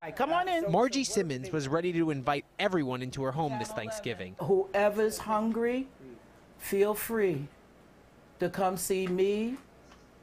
Right, come on in. Margie Simmons was ready to invite everyone into her home this Thanksgiving. Whoever's hungry, feel free to come see me,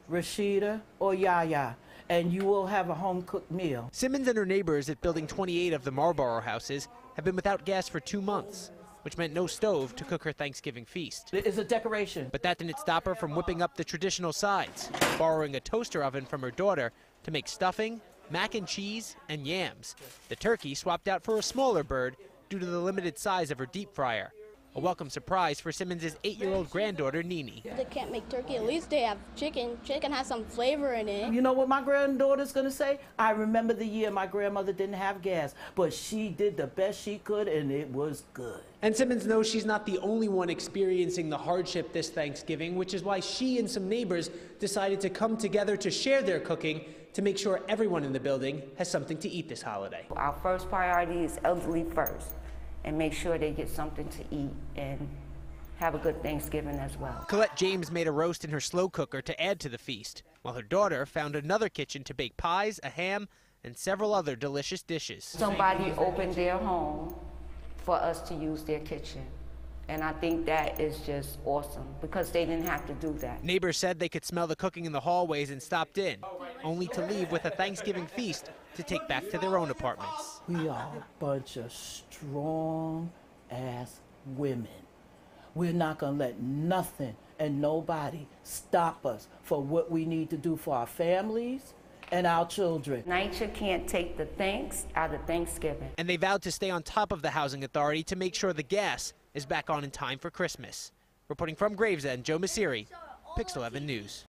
Rashida, or Yaya, and you will have a home cooked meal. Simmons and her neighbors at Building 28 of the Marlboro houses have been without gas for two months, which meant no stove to cook her Thanksgiving feast. It's a decoration. But that didn't stop her from whipping up the traditional sides, borrowing a toaster oven from her daughter to make stuffing, mac and cheese, and yams. The turkey swapped out for a smaller bird due to the limited size of her deep fryer. A welcome surprise for Simmons' eight-year-old granddaughter, Nini. They can't make turkey. At least they have chicken. Chicken has some flavor in it. You know what my granddaughter's gonna say? I remember the year my grandmother didn't have gas, but she did the best she could and it was good. And Simmons knows she's not the only one experiencing the hardship this Thanksgiving, which is why she and some neighbors decided to come together to share their cooking to make sure everyone in the building has something to eat this holiday. Our first priority is elderly first and make sure they get something to eat and have a good Thanksgiving as well. Colette James made a roast in her slow cooker to add to the feast, while her daughter found another kitchen to bake pies, a ham, and several other delicious dishes. Somebody opened their home for us to use their kitchen. And I think that is just awesome because they didn't have to do that. Neighbors said they could smell the cooking in the hallways and stopped in, only to leave with a Thanksgiving feast to take back to their own apartments. We are a bunch of strong ass women. We're not gonna let nothing and nobody stop us for what we need to do for our families and our children. NYCHA can't take the thanks out of Thanksgiving. And they vowed to stay on top of the housing authority to make sure the gas is back on in time for Christmas. Reporting from Gravesend, Joe Mauceri, Pix 11 News.